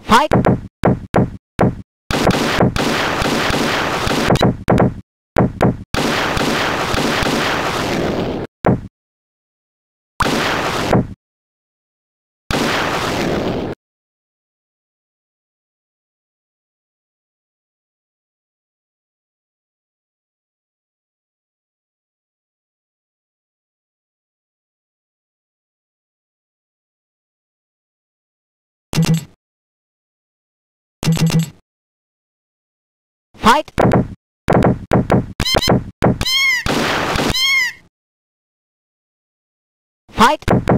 Fight! Fight! Fight!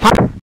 Pop.